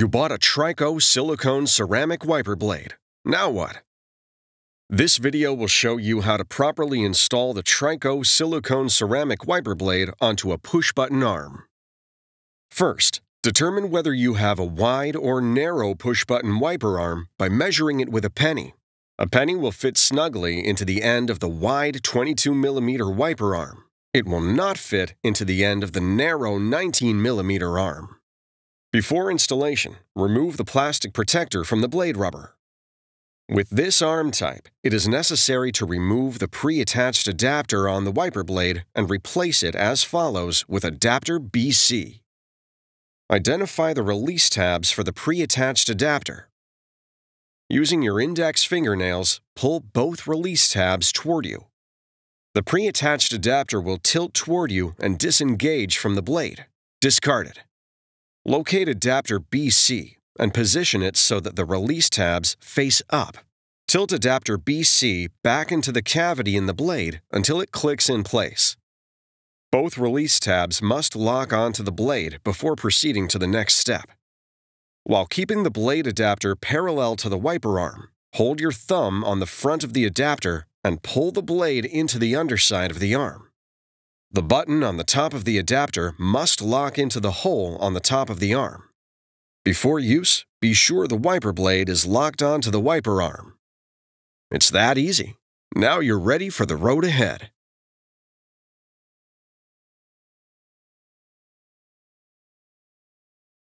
You bought a Trico silicone ceramic wiper blade. Now what? This video will show you how to properly install the Trico silicone ceramic wiper blade onto a push-button arm. First, determine whether you have a wide or narrow push-button wiper arm by measuring it with a penny. A penny will fit snugly into the end of the wide 22mm wiper arm. It will not fit into the end of the narrow 19mm arm. Before installation, remove the plastic protector from the blade rubber. With this arm type, it is necessary to remove the pre-attached adapter on the wiper blade and replace it as follows with adapter BC. Identify the release tabs for the pre-attached adapter. Using your index fingernails, pull both release tabs toward you. The pre-attached adapter will tilt toward you and disengage from the blade. Discard it. Locate adapter BC and position it so that the release tabs face up. Tilt adapter BC back into the cavity in the blade until it clicks in place. Both release tabs must lock onto the blade before proceeding to the next step. While keeping the blade adapter parallel to the wiper arm, hold your thumb on the front of the adapter and pull the blade into the underside of the arm. The button on the top of the adapter must lock into the hole on the top of the arm. Before use, be sure the wiper blade is locked onto the wiper arm. It's that easy. Now you're ready for the road ahead.